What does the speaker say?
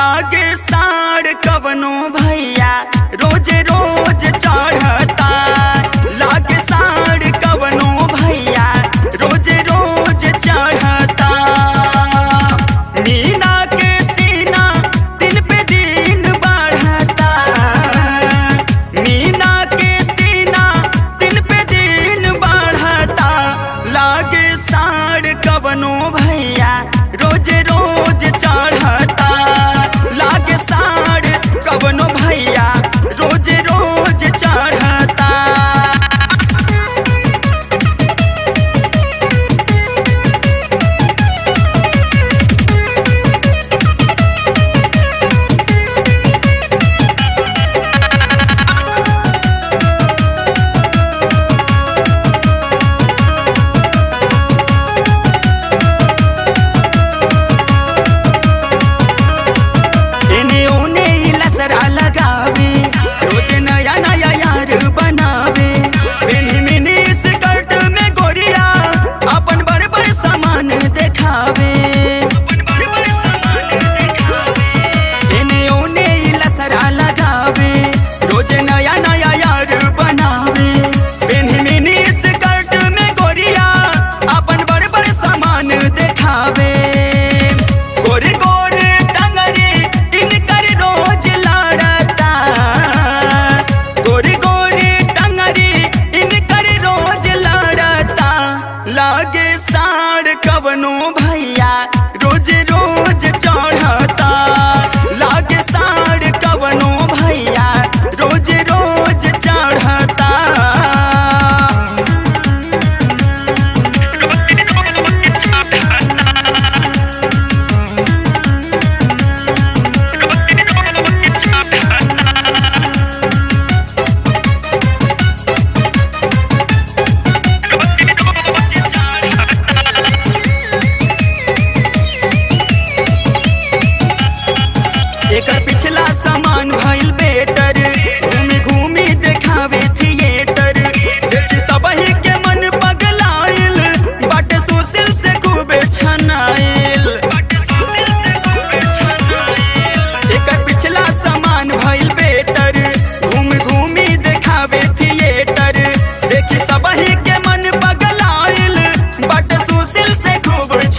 लागे साड़ कवनों